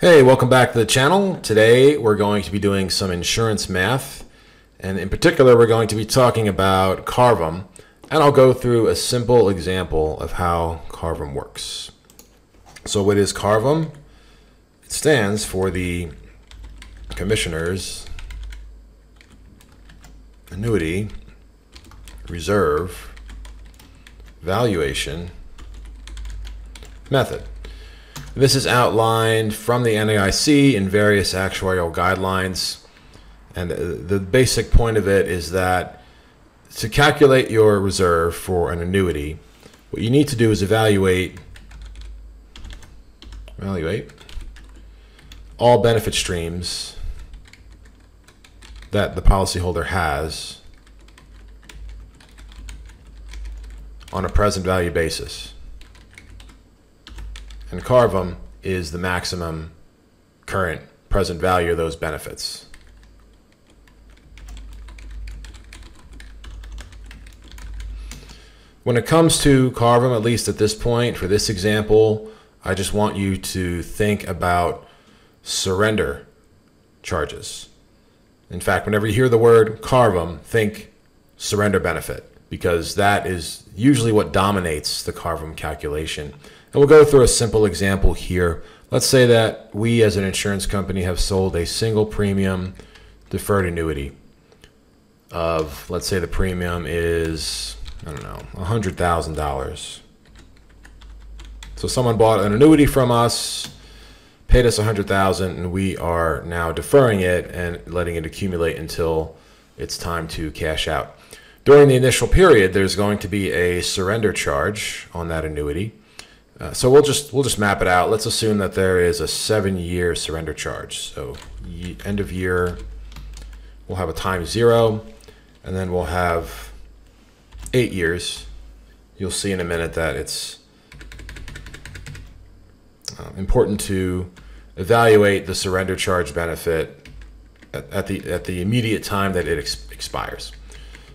Hey, welcome back to the channel. Today we're going to be doing some insurance math, and in particular, we're going to be talking about CARVM, and I'll go through a simple example of how CARVM works. So, what is CARVM? It stands for the Commissioner's Annuity Reserve Valuation Method. This is outlined from the NAIC in various actuarial guidelines. And the basic point of it is that to calculate your reserve for an annuity, what you need to do is evaluate evaluate all benefit streams that the policyholder has on a present value basis and CARVM is the maximum current present value of those benefits. When it comes to CARVM, at least at this point, for this example, I just want you to think about surrender charges. In fact, whenever you hear the word CARVM, think surrender benefit because that is usually what dominates the CARVM calculation. And we'll go through a simple example here. Let's say that we as an insurance company have sold a single premium deferred annuity of, let's say the premium is, I don't know, $100,000. So someone bought an annuity from us, paid us 100,000 and we are now deferring it and letting it accumulate until it's time to cash out. During the initial period, there's going to be a surrender charge on that annuity. Uh, so we'll just we'll just map it out. Let's assume that there is a seven-year surrender charge. So end of year, we'll have a time zero, and then we'll have eight years. You'll see in a minute that it's uh, important to evaluate the surrender charge benefit at, at, the at the immediate time that it ex expires.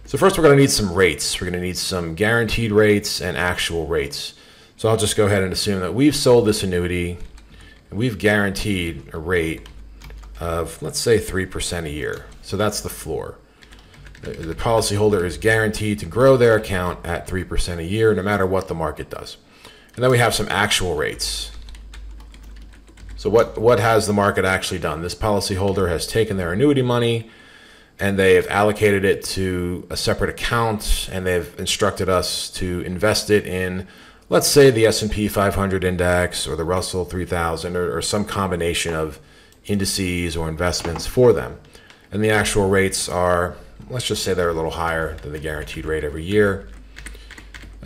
So first, we're going to need some rates. We're going to need some guaranteed rates and actual rates. So I'll just go ahead and assume that we've sold this annuity and we've guaranteed a rate of, let's say, 3% a year. So that's the floor. The, the policyholder is guaranteed to grow their account at 3% a year, no matter what the market does. And then we have some actual rates. So what, what has the market actually done? This policyholder has taken their annuity money and they've allocated it to a separate account and they've instructed us to invest it in let's say the S&P 500 index or the Russell 3000 or, or, some combination of indices or investments for them. And the actual rates are, let's just say they're a little higher than the guaranteed rate every year.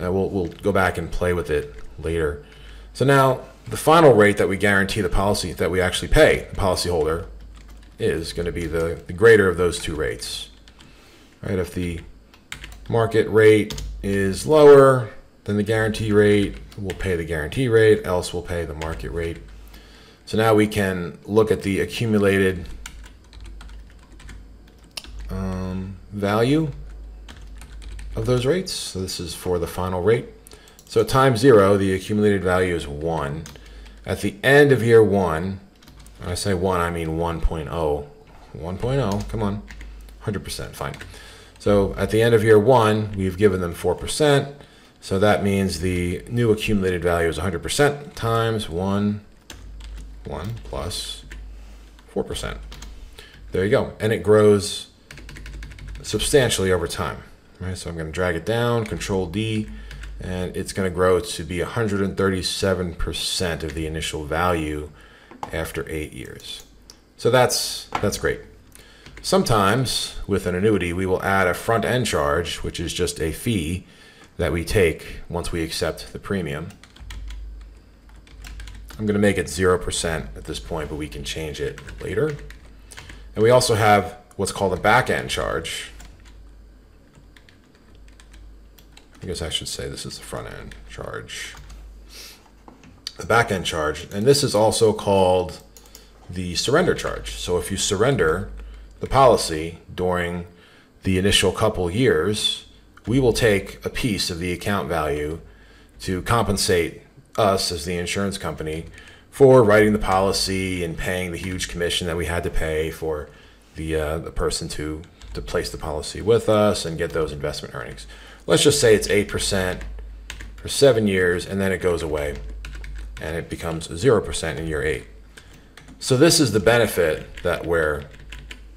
Uh, we'll, we'll go back and play with it later. So now the final rate that we guarantee the policy, that we actually pay the policyholder is going to be the, the greater of those two rates. Right? If the market rate is lower, then the guarantee rate, we'll pay the guarantee rate, else we'll pay the market rate. So now we can look at the accumulated um, value of those rates. So this is for the final rate. So at time zero, the accumulated value is one. At the end of year one, when I say one, I mean 1.0. 1.0, come on, 100%, fine. So at the end of year one, we've given them 4%. So that means the new accumulated value is 100% times 1, 1 plus 4%. There you go. And it grows substantially over time. Right? So I'm going to drag it down, Control D, and it's going to grow to be 137% of the initial value after eight years. So that's, that's great. Sometimes with an annuity, we will add a front end charge, which is just a fee that we take once we accept the premium. I'm going to make it 0% at this point, but we can change it later. And we also have what's called a back-end charge. I guess I should say this is the front-end charge. The back-end charge, and this is also called the surrender charge. So if you surrender the policy during the initial couple years, we will take a piece of the account value to compensate us as the insurance company for writing the policy and paying the huge commission that we had to pay for the, uh, the person to, to place the policy with us and get those investment earnings. Let's just say it's 8% for seven years and then it goes away and it becomes 0% in year eight. So this is the benefit that we're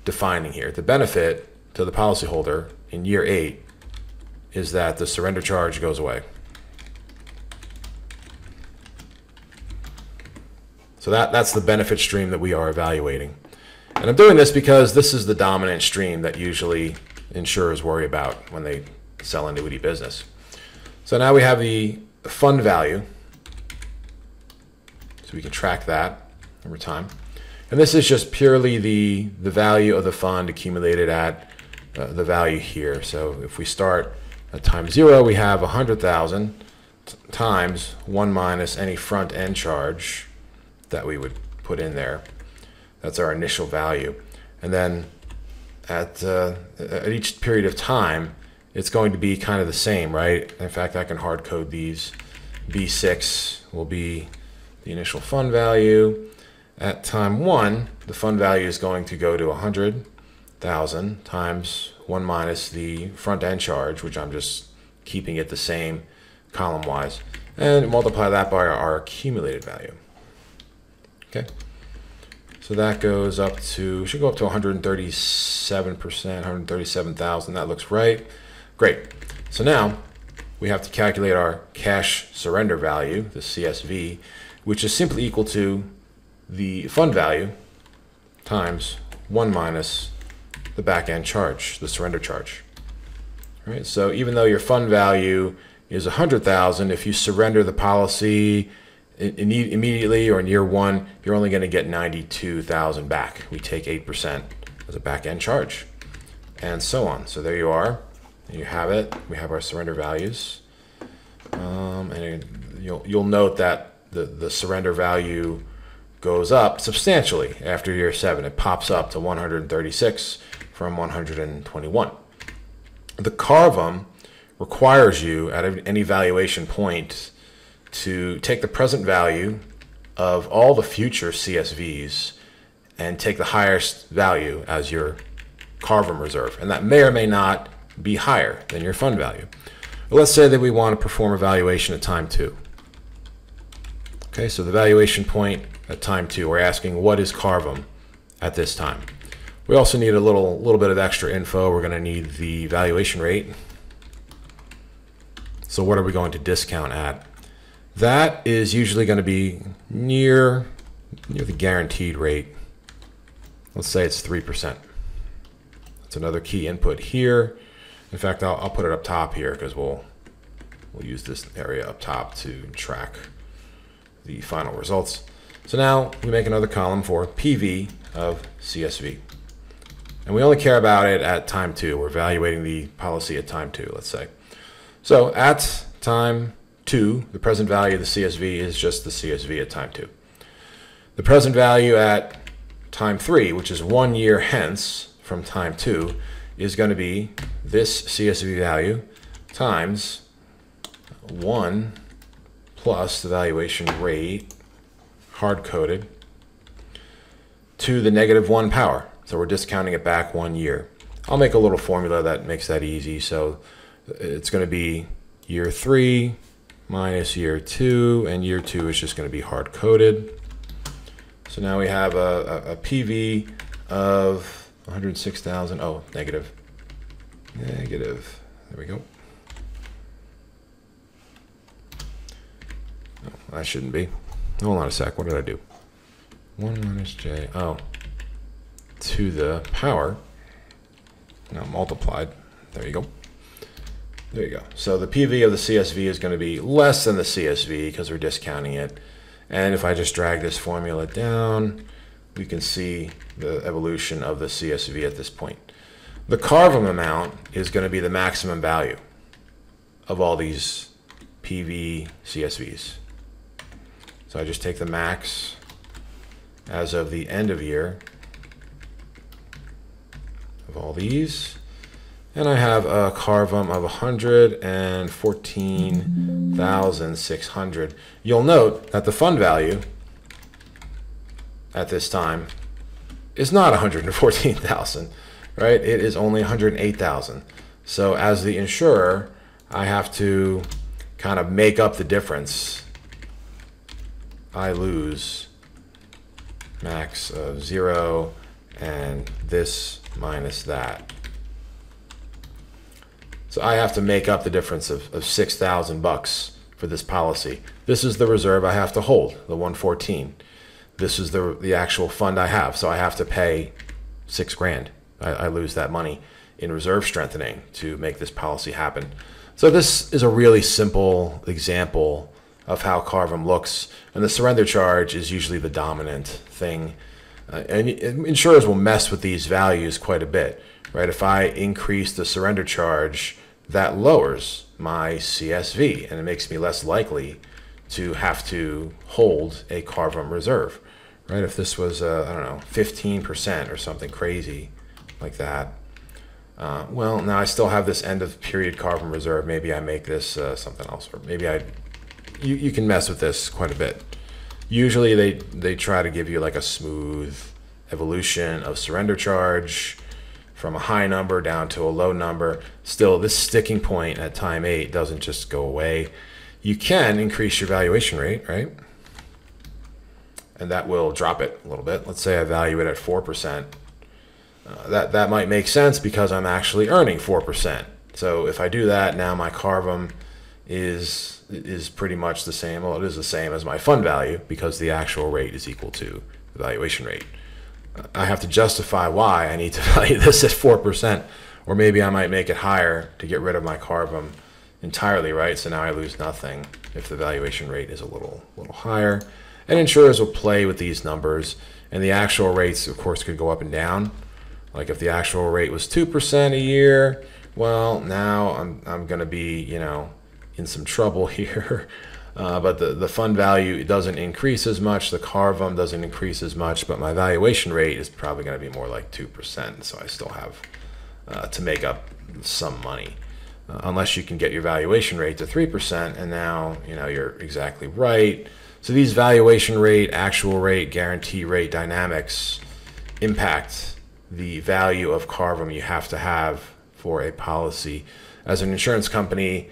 defining here. The benefit to the policyholder in year eight is that the surrender charge goes away. So that, that's the benefit stream that we are evaluating. And I'm doing this because this is the dominant stream that usually insurers worry about when they sell annuity business. So now we have the fund value. So we can track that over time. And this is just purely the, the value of the fund accumulated at uh, the value here. So if we start at time zero, we have 100,000 times 1 minus any front end charge that we would put in there. That's our initial value. And then at, uh, at each period of time, it's going to be kind of the same, right? In fact, I can hard code these. B6 will be the initial fund value. At time one, the fund value is going to go to 100,000 times 1 minus the front end charge, which I'm just keeping it the same column wise, and multiply that by our accumulated value. Okay. So that goes up to, should go up to 137%, 137,000. That looks right. Great. So now we have to calculate our cash surrender value, the CSV, which is simply equal to the fund value times 1 minus the back end charge, the surrender charge. All right, so even though your fund value is 100,000, if you surrender the policy immediately or in year one, you're only going to get 92,000 back. We take 8% as a back end charge and so on. So there you are. You have it. We have our surrender values. Um, and you'll, you'll note that the, the surrender value goes up substantially after year seven. It pops up to 136 from 121. The CARVM requires you at any valuation point to take the present value of all the future CSVs and take the highest value as your CARVM reserve. And that may or may not be higher than your fund value. But let's say that we want to perform a valuation at time two. Okay, so the valuation point at time two, we're asking what is CARVM at this time. We also need a little, little bit of extra info. We're going to need the valuation rate. So what are we going to discount at? That is usually going to be near, near the guaranteed rate. Let's say it's 3%. That's another key input here. In fact, I'll, I'll put it up top here because we'll, we'll use this area up top to track the final results. So now we make another column for PV of CSV. And we only care about it at time two. We're evaluating the policy at time two, let's say. So at time two, the present value of the CSV is just the CSV at time two. The present value at time three, which is one year hence from time two, is going to be this CSV value times 1 plus the valuation rate hard-coded to the negative 1 power. So we're discounting it back one year. I'll make a little formula that makes that easy. So uh, it's going to be year 3 minus year 2, and year 2 is just going to be hard-coded. So now we have a, a, a PV of 106,000. Oh, negative. Negative. There we go. That shouldn't be. Hold on a sec. What did I do? 1 minus j. Oh. To the power. Now multiplied. There you go. There you go. So the PV of the CSV is going to be less than the CSV because we're discounting it. And if I just drag this formula down, we can see the evolution of the CSV at this point. The CARVM amount is going to be the maximum value of all these PV CSVs. So I just take the max as of the end of year of all these. And I have a CARVM of 114,600. You'll note that the fund value at this time is not 114,000, right? It is only 108,000. So as the insurer, I have to kind of make up the difference. I lose max of zero and this minus that. So I have to make up the difference of, of 6,000 bucks for this policy. This is the reserve I have to hold, the 114. This is the, the actual fund I have. So I have to pay six grand. I, I lose that money in reserve strengthening to make this policy happen. So this is a really simple example of how CARVM looks. And the surrender charge is usually the dominant thing. Uh, and insurers will mess with these values quite a bit, right? If I increase the surrender charge, that lowers my CSV and it makes me less likely to have to hold a CARVM reserve, right? If this was, uh, I don't know, 15% or something crazy like that, uh, well, now I still have this end of period CARVM reserve. Maybe I make this uh, something else, or maybe I, you, you can mess with this quite a bit. Usually they, they try to give you like a smooth evolution of surrender charge from a high number down to a low number. Still, this sticking point at time eight doesn't just go away. You can increase your valuation rate, right? And that will drop it a little bit. Let's say I value it at 4%. Uh, that, that might make sense because I'm actually earning 4%. So if I do that, now my CARVM is, is pretty much the same. Well, it is the same as my fund value because the actual rate is equal to the valuation rate. I have to justify why I need to value this at 4%, or maybe I might make it higher to get rid of my CARVM entirely, right? So now I lose nothing if the valuation rate is a little, little higher. And insurers will play with these numbers, and the actual rates, of course, could go up and down. Like if the actual rate was 2% a year, well, now I'm, I'm going to be, you know, in some trouble here. Uh, but the, the fund value doesn't increase as much. The CARVM doesn't increase as much, but my valuation rate is probably going to be more like 2%. So I still have uh, to make up some money. Uh, unless you can get your valuation rate to 3%, and now you know you're exactly right. So these valuation rate, actual rate, guarantee rate dynamics impact the value of CARVM you have to have for a policy. As an insurance company,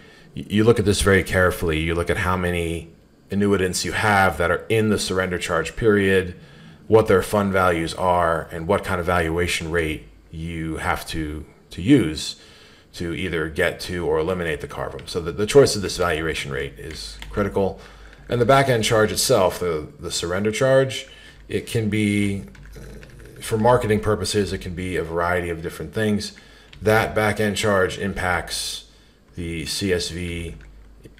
you look at this very carefully. You look at how many annuitants you have that are in the surrender charge period, what their fund values are, and what kind of valuation rate you have to, to use to either get to or eliminate the CARVM. So the, the choice of this valuation rate is critical. And the back end charge itself, the, the surrender charge, it can be, uh, for marketing purposes, it can be a variety of different things. That back end charge impacts the CSV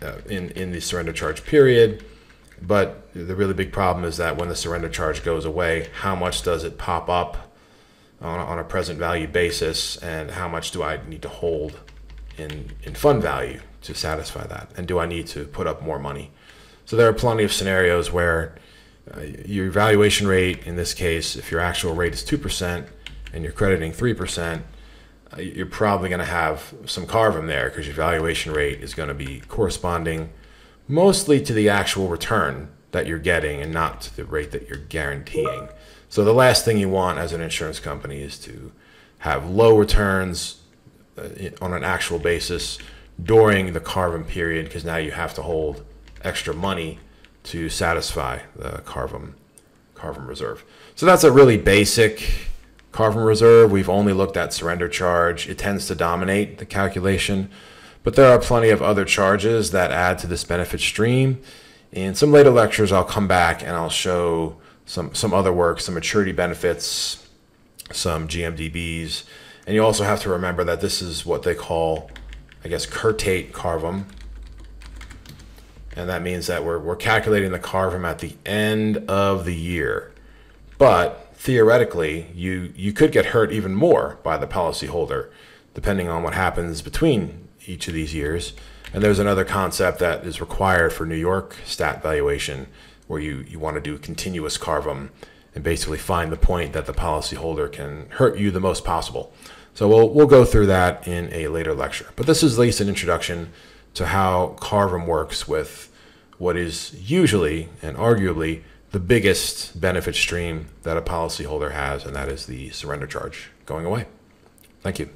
uh, in, in the surrender charge period. But the really big problem is that when the surrender charge goes away, how much does it pop up on a, on a present value basis, and how much do I need to hold in, in fund value to satisfy that? And do I need to put up more money? So there are plenty of scenarios where uh, your valuation rate, in this case, if your actual rate is 2% and you're crediting 3%, uh, you're probably going to have some CARVM there because your valuation rate is going to be corresponding mostly to the actual return that you're getting and not to the rate that you're guaranteeing. So the last thing you want as an insurance company is to have low returns uh, on an actual basis during the CARVM period because now you have to hold extra money to satisfy the CARVM CARVM reserve. So that's a really basic CARVM reserve, we've only looked at surrender charge. It tends to dominate the calculation, but there are plenty of other charges that add to this benefit stream. In some later lectures, I'll come back and I'll show some, some other work, some maturity benefits, some GMDBs. And you also have to remember that this is what they call, I guess, curtate CARVM. And that means that we're, we're calculating the CARVM at the end of the year. But theoretically, you, you could get hurt even more by the policyholder, depending on what happens between each of these years. And there's another concept that is required for New York stat valuation, where you, you want to do continuous CARVM and basically find the point that the policyholder can hurt you the most possible. So we'll, we'll go through that in a later lecture. But this is at least an introduction to how CARVM works with what is usually and arguably the biggest benefit stream that a policyholder has, and that is the surrender charge going away. Thank you.